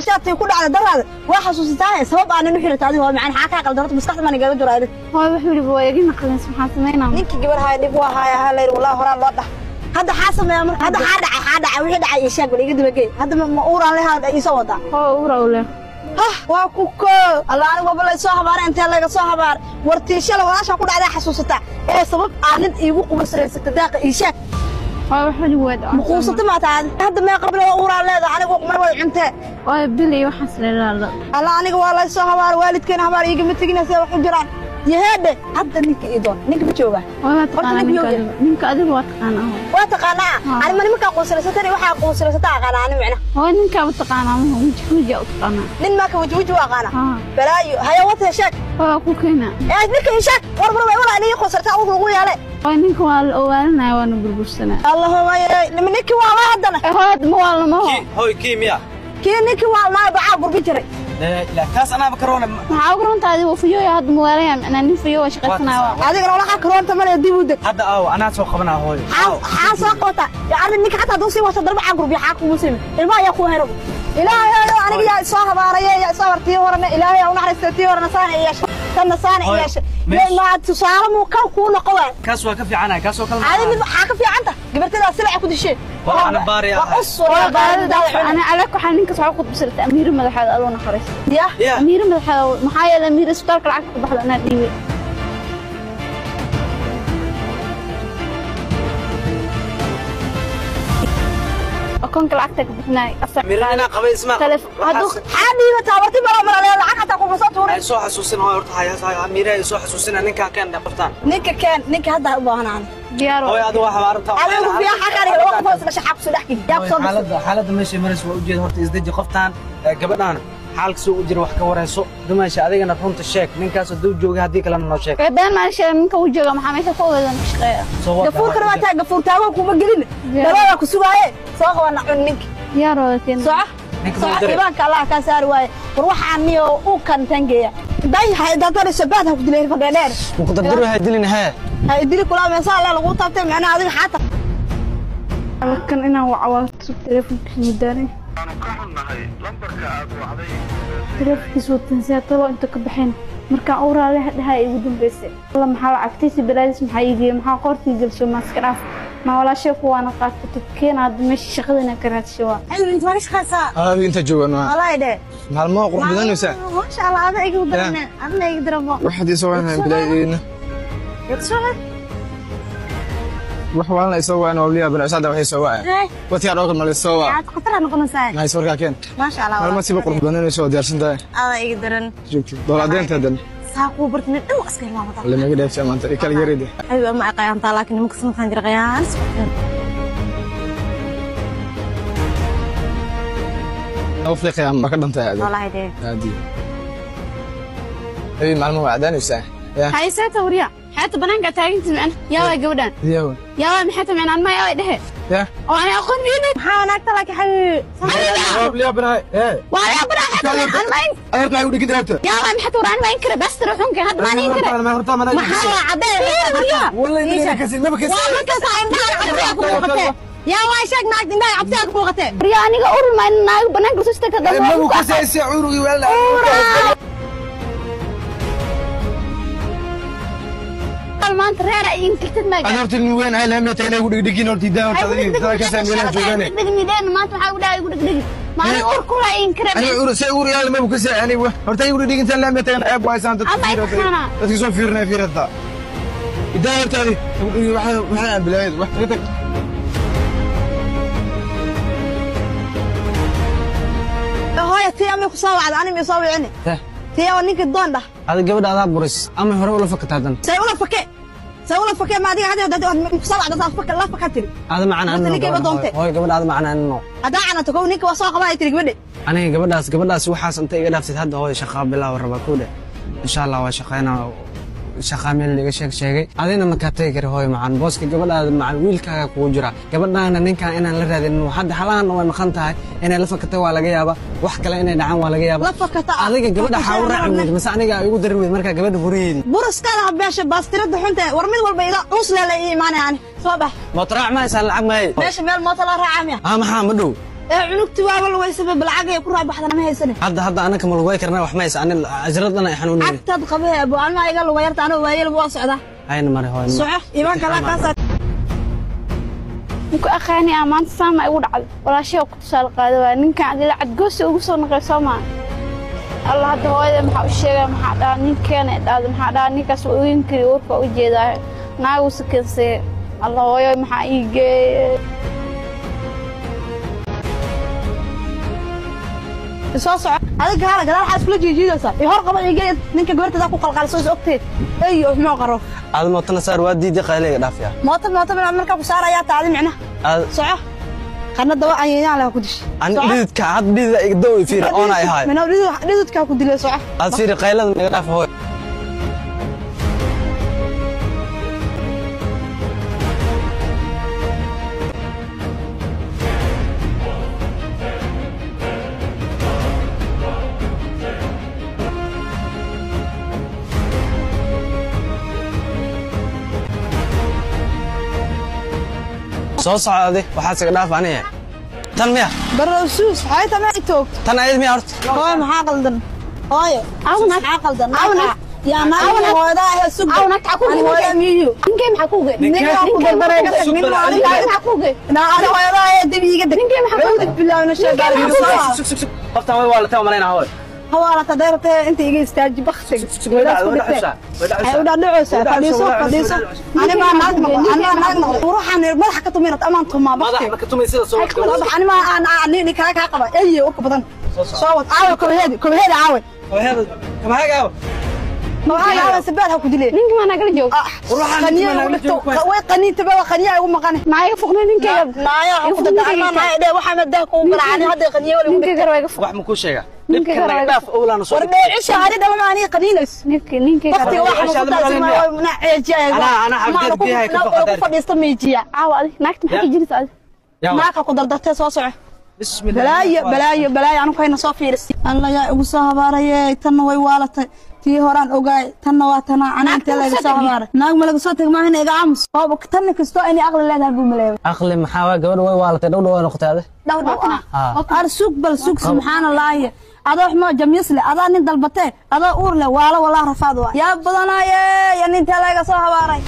maqashaatay ku dhacda daraada waa xasuusataa sabab aanan u xirata adiga waa macaan xaa kaa qaldan horta maskaxda maan igaga jiro adig hooy wax weliba waa iga naqlins maxaan samaynaa ninkii gabar haya dhib waa haya ha layr walaa horaa loo dhah hadda xaa sameeya marka? Hadda xaa dhacay xaa dhacay wixii dhacay iyo sheeg bal iga dibagey. Hadda ma- uuraan lehaa iisoo wadaa hoo ura ule hah waa ku ko alla anigu waba laysoo habaara intee laga soo habaar? Wartiishada walaashaa ku dhacdaa xasuusataa ee sabab aanad iigu qubasaysata daaqa ii sheeg hooy wax weliba waa dhacay maquusata maataa hadda mee qabla waa uuraan leedahay anigu qumay way cuntee hooy bil iyo waxaas leelaala alla aniga waa laysoo habaar waalidkeena habaar igama tegina see wax u jiraan hadda ninka ii doon ninka ma joogaa hooy waa Horta taqaanaa ninka ninka yow- adiga ninka adiga waa taqaanaa hooy waa taqaanaa Ah. ani ma nimankaa quusilaysatani waxaa quusilaysata aqaanaa ani micna hooy ninkaaba taqaanaa maha weji weji u taqaanaa nin maaka waji waji u aqaana Ah. balaayo haya watee sheeg hooy waa ku keenaa ee ninka ii sheeg war mar way walaa inii quusirtaa ugu lagu yeele hooy ninka waa la owaalinaya Eh, kii ninkii waa laa bacaa gurbi jiray kaas anaaba karoona maxaa ugu runta adiga fayooya hadda ma waalaya macnaa nin fayoo waa shaqaysanaya waa adigana walaxa karoonta male dib u deg hadda aawo anaa soo qabanaa hooyo xaa soo qabata yani ninka xataa hadduu sii wato darba caa gurbi xaa kugu simi ilmaha ayaa ku hero ilaahay aniga yaa isoo habaaraya yaa isoo hartii horena ilaahay yaa u naxariista tii horena saana i yeesha tanna saana i Hooyo, yeesha meesh- maa tusaale muu kan kuu noqo waay kaas waa ka fiicanahay kaasoo kale adi mid waxaa ka fiicanta gabartadaa silaca ku disheen Waa ana baari waa ahay. us waa baaridaa ana alak waxaa ninkaas waxaa ku dubsatay amiiro madaxeeda adoo naxariista ya ya amiiro madaxeeda maxaa yeelay amiiro isbitaalka lacagta ku baxda anaa dhiibay akoonka lacagta ka bixinay afar mira inaa qabay ismaa Telef- hadduu- xaa dhiibata abarti bala malalee lacag xataa kuma soo tuurin ay soo xasuusin hooyo horta haya mira ay soo xasuusina ninkaa keen qabtaan ninka keen ninka hadda u baahanaan xaaladda meesha maraysa waa ujeeda horta isdeji qoftaan gabadhaan xaalka soo u jira wax ka warayso dumaasha adigana runta sheeg ninkaas hadduu jooga haddii kalena noo sheeg been maan sheegay ninka uu jooga maxaa meesha ku ogadan ka shaqeeya Soo wada gafuurkana waa hooyo. taa gafuur taago kuma gelin Ya. dabada ku sugaaye soo qabana cun ninka diyaarooda keena soco Ninka soco muu diray? ibaanka allah kaa saari waaye war waxaan niyo u kantangeeya day hay dadana shabaad ha ku dilay fadheer muqtadiru ha dilin hee ha idili kula meesa alle lagu taabtay macnaha adiga xaata. Halkan inaan wacwaato teleefonkiisa mudaaray waanu ka xunnahay lambarka aad wacday. Teleefonkiisa watansiyaa talo inta ka baxayn markaan uuraale dhahaa igu dambeysay. Alla maxaa lacagtiisa balaadis maxaa iigeeyey maxaa qoortii gelsho maaska dhaaf ما ولا شوف وأنا قاعد تبكين عاد مش شغلنا كرهت شوا أيوة، حلو أنت مالك خاصة. هذا أنت جوا أنا الله يده مع الموقف بدنا نسى ما شاء الله هذا يقدرنا عندنا يقدر ما واحد يسوي لنا بلايين يقصوها روح يسوي أنا وليا بن عسادة وهي سواها إيه. وتي على رغم اللي سواها يعني انا قلنا سايق هاي سورقا كين ما شاء الله والله ما تسيب قرب بنين يسوي ديار الله يقدرن جبت دور عدين saa kuu bartay dhow iska ilmaamada lamaga dheefsa maanta ikala yaride ayuu ma aqaantaa laakiin nimanka sanadkan jira qayaan awfliqaya ma ka dhantay aad wallahi de aadi ay maalma waa cadaanaysaa ya حتى بنانجا تاين زمان يا واي جودان يا واي يا واي محتى من عن ما يا واي ده يا وأنا أقول مين ها أنا أكتر لك حبيبي يا براي إيه وأنا ابرا حتى من عن ما ينكر أنا بقول لك ده يا واي محتى وران ما ينكر بس روحون كهد ما ينكر أنا ما ينكر ما حاول عبيد والله اني كسر ما بكسر والله كسر أنا عبيد يا واي شاك معك دماغي عبتاك فوقتي رياني قول ما أنا بنانجا سوستك ما بكسر يا سي عورو يا ولا soo istaaga ما dad بكسر سعوري ولا maanta reer ay inkirtid ma أنا قلت إنه وين هاي لما تغني أقول دقيقة دقيقة قلت ده وتغني كسر ولا جوجاني degmideen maanta waxaa u dhahay igu dhegdhegi maalin ur kula inkira أنا أقول سعوري هاي ما بكسر يعني ورتا يقول لما تغني أب وايس أنت أما يتخانق. تكسر فيرنا فير هذا إذا تاني واحد واحد بلايد واحد hooya tii amay ku soo wacda ani mi soo wicini tii oo ninkii doon dhah adi gabadha adaa buris ama hore سأقول فكيا ما دي هذه هذه مفصل هذا صار فك الله فكتري هذا معنا أنا اللي جاب دومته هاي قبل هذا معنا أنا هذا أنا تكونيك وصاق ما يترك بدي. أنا قبل داس قبل داس وحاس أنت إذا نفسي هذا هو شخاب بالله والرب كوده إن شاء الله وشخينا sheeg sheegay tagi kari macaan booska gabadhaada macaan wiilkaaga kugu jira gabadhaana ninkan inaan la raadinin hadda xalahanna way maqan tahay inay la fakatay waa laga yaaba wax kale inay dhacaan waa laga yaaba La fakata, ah. adiga gabadha xaa u raaci weyd mase aniga igu dari weyd markaa gabadha buraheedii buraskaada habeesha baastirada xunta war mid walba ila cus leela ii imaanaya ani soo bax mootaraac ma haysaan lacag maaye meesha meel mooto la raacaa miya aa maxaa ma dhow ee cunugti waaba lugaysaba balcag ay ku raabaxdana ma haysane hadda hadda anaka ma lugay karnaa wax ma haysa. Ani ajradana ay xanuunayeen cagtaad qabee abo anaa iga lugayarta anoo waayelba waa socdaa. Hayna mare hooy. Soco iman kala kaasaa ninku aqaani ah maanta saama igu dhacday walaashaya ku tusaale qaada waa ninkan adila cadgoosi ugu soo naqay soo maa alla hadda hooyada maxaa u sheegaa maxaa dhaha ninkeena dhaada maxaa dhaha ninkaas waa kari warka u jeedaa. Naagu sakinsee alla hooyo maxaa ii geeye هذا قال حاس كل جي جي دسا يهرب قبل يجي نك جورت ذاك وقال قال سويس أكتي أيه ما قرر هذا ما تنا سار وادي دي خالي دافيا ما تنا ما تنا من أمريكا بسارة يا تعلم عنا صع خلنا دوا عيني على كودش أنا ريدك هاد ريد دوا يفير أنا هاي من أريد ريدك هاد كودش صع أصير قيلا من غرف هاي soo socode waxaad iska dhaaf aniga tan miya barrow suus waxay tamay toogto tan ayad miya horta hooyo maxaa qaldan hooyo Awna. maxaa qaldan Awna. yaa naa Awna. hooyada ah sug Awna, kaa ku Ani gey. hooyada miyiyo ninkee maxaa ku ge Ninkee ku dardaray ka tag, nin waa aniga. maxaa ku ge naa ani hooyada ah dib iiga deg Ninkee maxaa ku Cuudu billahi min shaytaan Ninkee maxaa ku rajiim. qoftan way waa la taa malaynaa hooy hawaalata deyrtee inta iga istaaji baktig ay u dhadhacaysaa fadhiiso fadhiiso ani maa naag noqo ani maa naag noqo ruuxan madaxa ka tuminat amaan tumaa baktig Wabax, ani maa aan eyo urka badan soo wad aawe kobaheedi kobaheedi aawe kamahagaaw maxaa aawe sabaad ha ku dilee ninka maa nagala joog qaniya ugu dhigto way qaniinta baa qaniya ugu maqane maxaa iga foqnay ninkeyga naaya ugu dhigto ama naaya dhee waxa ma daa ku garaacani hadda qaniya wala ugu ninkeyga dhigto waa iga foq wax ma kuu sheega Ninka dhibka naga garaaga. dhaaf owlaana soo war dhee cisha hari dhalma ani qaniinays ninkeyga ninkeyga waqti waxa Cisha ku taasi hadda ma na ceejiya Anaa- anaa xabdeed biyaha ka foqatay. tii horaan ogaay tanna waa tanaa canaanta laga soo xabaara naag ma laga soo tag maahan iga camus oo tanna kasto inay aqli leedahay buu maleeyo. Aqli maxaa waa gabadh way waalatay dhow dhow way noqotay ade dhow dhow ar suug bal suug subxaana allaahi adoo xmo jamyisle adaa nin dalbatee adoo uur leh waala walaa rafaad waa. Yaa badanaaye ya nintaa laga soo habaaray.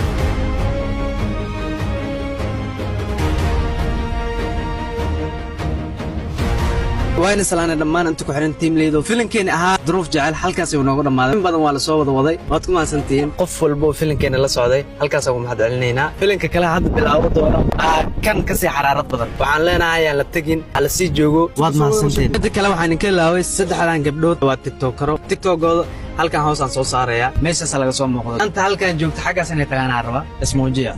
Waayna salaanay dhammaan inta ku xiran tiimleydo filinkeeni ahaa duruuf jecel halkaas ayuu noogu dhammaaday. In badan waa la soo wada waday. Waad ku mahadsantihiin qof walba oo filinkeena la socday. Halkaas ugu mahad celinaynaa filinka kale hadda bilaabo doono. Aa kan ka sii xaraarad badan. Waxaan leenahay aan la tegin. Ha la sii joogo. Waad mahadsantiin midda kale waxaan idinka ilaaway saddexdan gabdhood. Waa tiktokaro tiktokooda halkan hoosaan soo saaraya. Meeshaas laga soo muuqdo. Anta halkan joogta xaggaas inay tagaanaa raba ismuujiya